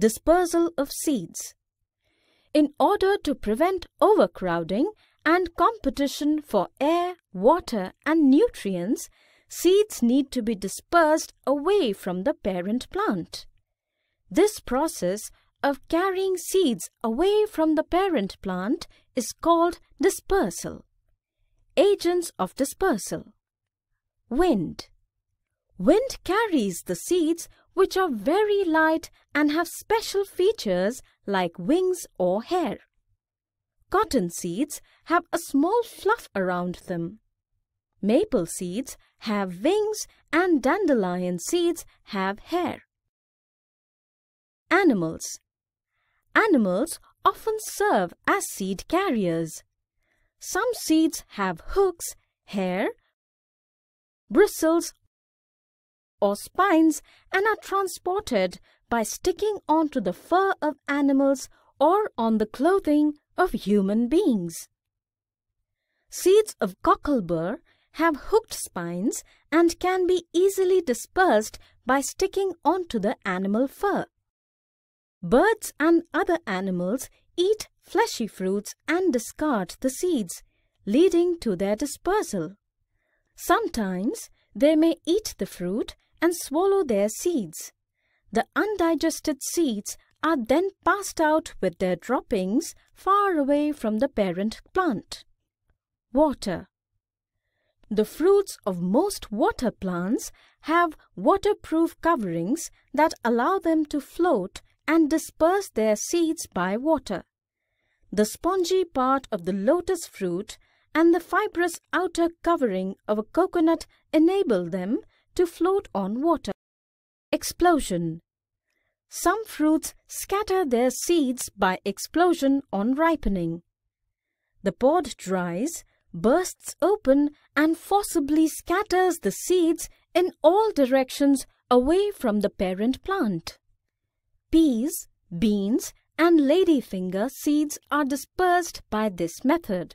Dispersal of seeds. In order to prevent overcrowding and competition for air, water and nutrients, seeds need to be dispersed away from the parent plant. This process of carrying seeds away from the parent plant is called dispersal. Agents of dispersal. Wind. Wind carries the seeds which are very light and have special features like wings or hair. Cotton seeds have a small fluff around them. Maple seeds have wings and dandelion seeds have hair. Animals Animals often serve as seed carriers. Some seeds have hooks, hair, bristles or spines and are transported by sticking onto the fur of animals or on the clothing of human beings. Seeds of cocklebur have hooked spines and can be easily dispersed by sticking onto the animal fur. Birds and other animals eat fleshy fruits and discard the seeds, leading to their dispersal. Sometimes they may eat the fruit and swallow their seeds. The undigested seeds are then passed out with their droppings far away from the parent plant. Water The fruits of most water plants have waterproof coverings that allow them to float and disperse their seeds by water. The spongy part of the lotus fruit and the fibrous outer covering of a coconut enable them to float on water. Explosion Some fruits scatter their seeds by explosion on ripening. The pod dries, bursts open and forcibly scatters the seeds in all directions away from the parent plant. Peas, beans and ladyfinger seeds are dispersed by this method.